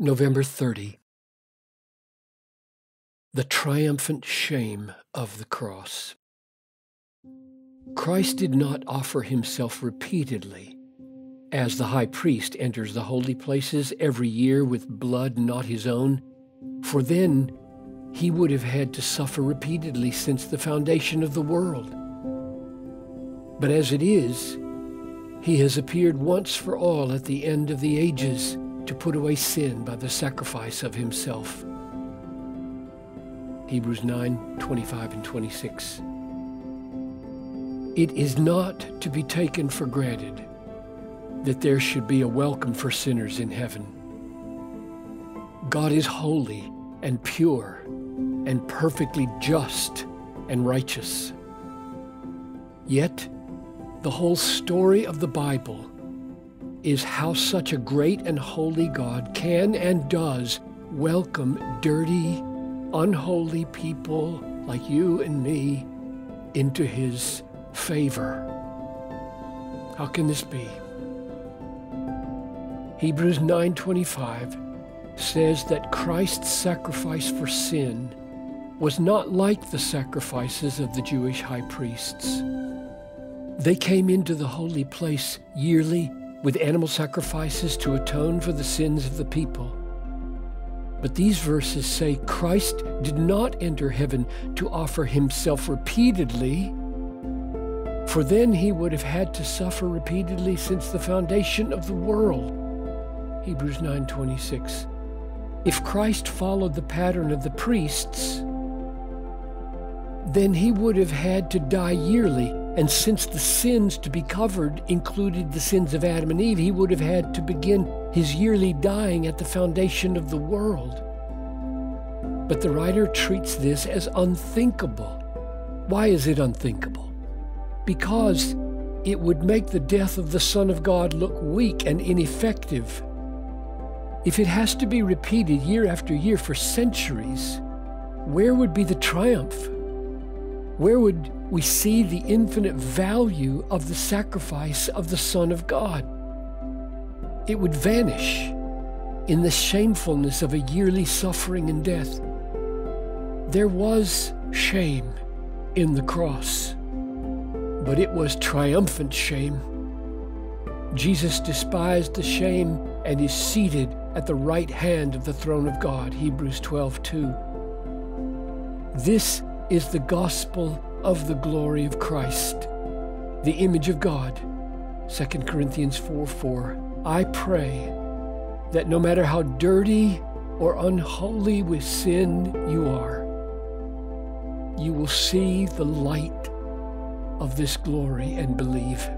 November 30. The triumphant shame of the cross. Christ did not offer himself repeatedly, as the high priest enters the holy places every year with blood not his own, for then he would have had to suffer repeatedly since the foundation of the world. But as it is, he has appeared once for all at the end of the ages to put away sin by the sacrifice of himself. Hebrews 9 25 and 26. It is not to be taken for granted that there should be a welcome for sinners in heaven. God is holy and pure and perfectly just and righteous. Yet, the whole story of the Bible is how such a great and holy God can and does welcome dirty, unholy people like you and me into his favor. How can this be? Hebrews 9:25 says that Christ's sacrifice for sin was not like the sacrifices of the Jewish high priests. They came into the holy place yearly with animal sacrifices to atone for the sins of the people. But these verses say Christ did not enter heaven to offer himself repeatedly, for then he would have had to suffer repeatedly since the foundation of the world. Hebrews 9:26. If Christ followed the pattern of the priests, then he would have had to die yearly and since the sins to be covered included the sins of Adam and Eve, he would have had to begin his yearly dying at the foundation of the world. But the writer treats this as unthinkable. Why is it unthinkable? Because it would make the death of the Son of God look weak and ineffective. If it has to be repeated year after year for centuries, where would be the triumph? Where would we see the infinite value of the sacrifice of the Son of God. It would vanish in the shamefulness of a yearly suffering and death. There was shame in the cross, but it was triumphant shame. Jesus despised the shame and is seated at the right hand of the throne of God, Hebrews 12:2. This is the gospel of the glory of Christ, the image of God. 2 Corinthians 4 4. I pray that no matter how dirty or unholy with sin you are, you will see the light of this glory and believe.